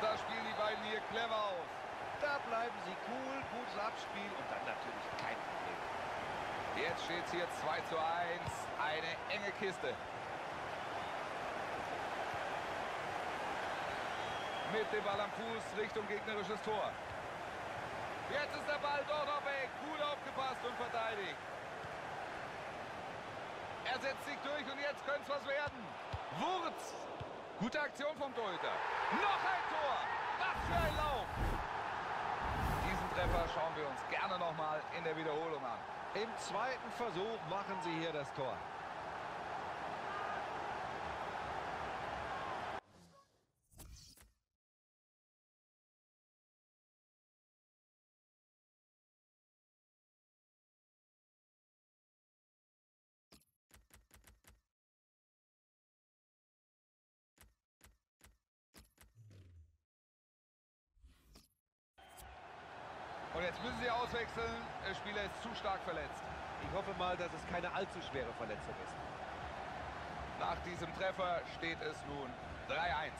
Da spielen die beiden hier clever auf. Da bleiben sie cool, gutes Abspiel und dann natürlich kein Problem. Jetzt steht es hier 2 zu 1. Eine enge Kiste. Mit dem Ball am Fuß Richtung gegnerisches Tor. Jetzt ist der Ball dort auf weg. Gut aufgepasst und verteidigt. Er setzt sich durch und jetzt könnte es was werden. Wurz. Gute Aktion vom Torhüter. Noch ein Tor. Was für ein Lauf. Diesen Treffer schauen wir uns gerne nochmal in der Wiederholung an. Im zweiten Versuch machen sie hier das Tor. Und jetzt müssen sie auswechseln. Der Spieler ist zu stark verletzt. Ich hoffe mal, dass es keine allzu schwere Verletzung ist. Nach diesem Treffer steht es nun 3-1.